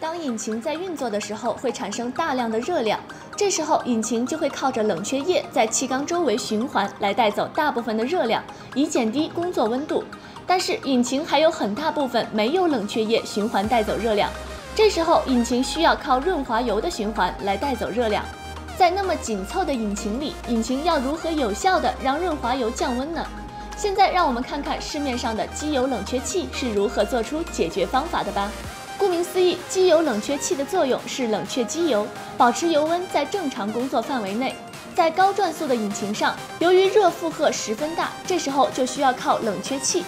当引擎在运作的时候会产生大量的热量，这时候引擎就会靠着冷却液在气缸周围循环来带走大部分的热量，以减低工作温度。但是引擎还有很大部分没有冷却液循环带走热量，这时候引擎需要靠润滑油的循环来带走热量。在那么紧凑的引擎里，引擎要如何有效的让润滑油降温呢？现在让我们看看市面上的机油冷却器是如何做出解决方法的吧。顾名思义，机油冷却器的作用是冷却机油，保持油温在正常工作范围内。在高转速的引擎上，由于热负荷十分大，这时候就需要靠冷却器。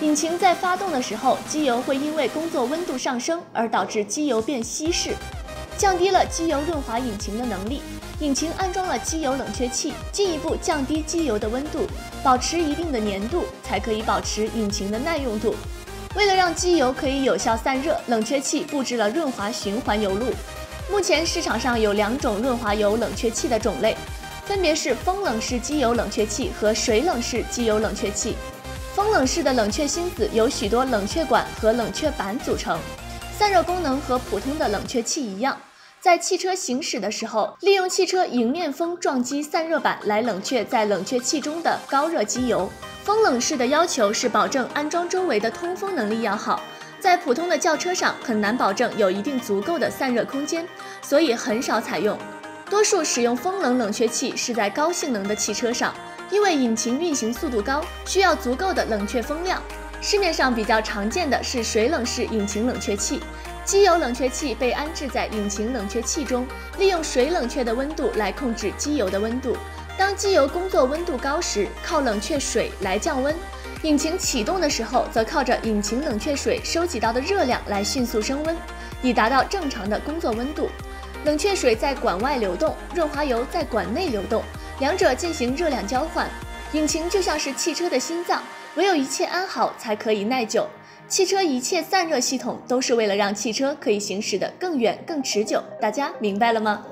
引擎在发动的时候，机油会因为工作温度上升而导致机油变稀释，降低了机油润滑引擎的能力。引擎安装了机油冷却器，进一步降低机油的温度，保持一定的粘度，才可以保持引擎的耐用度。为了让机油可以有效散热，冷却器布置了润滑循环油路。目前市场上有两种润滑油冷却器的种类，分别是风冷式机油冷却器和水冷式机油冷却器。风冷式的冷却芯子由许多冷却管和冷却板组成，散热功能和普通的冷却器一样。在汽车行驶的时候，利用汽车迎面风撞击散热板来冷却在冷却器中的高热机油。风冷式的要求是保证安装周围的通风能力要好，在普通的轿车上很难保证有一定足够的散热空间，所以很少采用。多数使用风冷冷却器是在高性能的汽车上，因为引擎运行速度高，需要足够的冷却风量。市面上比较常见的是水冷式引擎冷却器。机油冷却器被安置在引擎冷却器中，利用水冷却的温度来控制机油的温度。当机油工作温度高时，靠冷却水来降温；引擎启动的时候，则靠着引擎冷却水收集到的热量来迅速升温，以达到正常的工作温度。冷却水在管外流动，润滑油在管内流动，两者进行热量交换。引擎就像是汽车的心脏，唯有一切安好，才可以耐久。汽车一切散热系统都是为了让汽车可以行驶的更远、更持久，大家明白了吗？